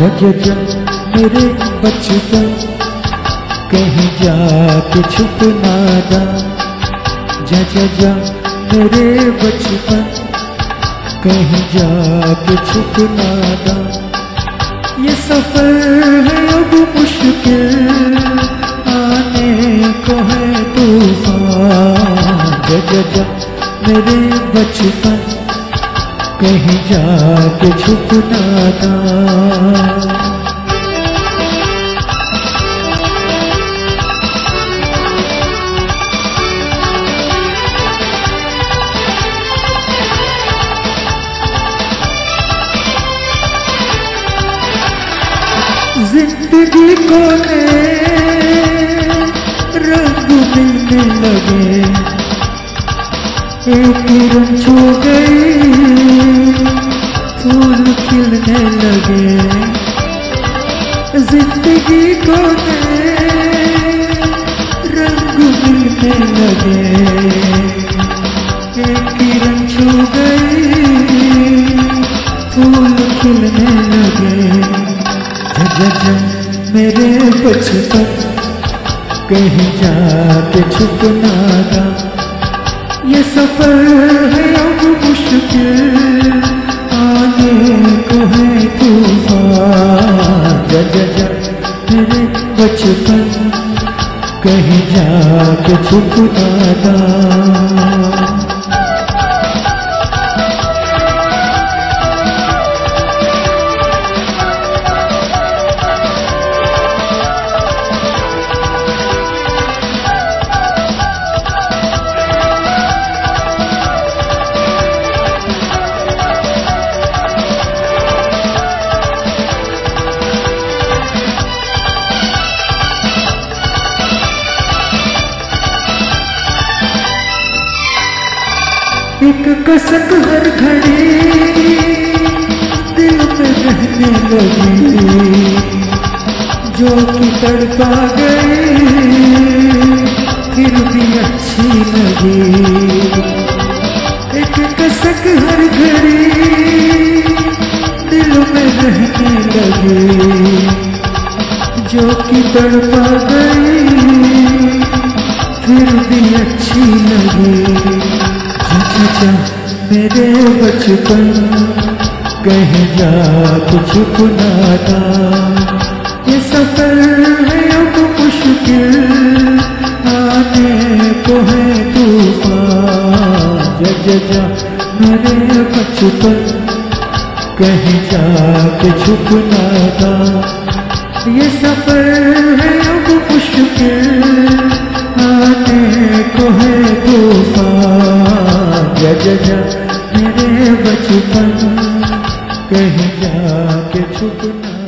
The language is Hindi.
मेरे बचपन कहीं जाके छुप नादा जा। जा जा मेरे बचपन कहीं जाके छुप नादा ये सफ़र है अब मुश्किल, आने को है तूफ़ान। जा जा जा मेरे बचपन कहीं जाके छुप नादा को रंग मिलने लगे। एक किरण छू गई, फूल खिलने लगे। ज़िंदगी को रंग मिलने लगे। एक किरण छू गई, फूल खिलने लगे। जग मेरे बचपन, कहीं जाके छुप नादा ये सफ़र है अब मुश्किल आने को है तूफ़ान। जग मेरे बचपन, कहीं जाके छुप नादा एक कसक हर घड़ी दिल में रहने लगी। जो कि तड़पा गई, फिर भी अच्छी लगी। एक कसक हर घड़ी दिल में रहने लगी। जो कि तड़पा गई, फिर भी अच्छी लगी। जा मेरे बचपन कहीं जा कुछ नादा ये सफ़र है अब मुश्किल, आने को है तूफ़ान। जा जा मेरे बचपन कहीं जा के छुप नादा ये सफ़र है अब मुश्किल, आने को है जा मेरे बचपन कहीं जाके छुपना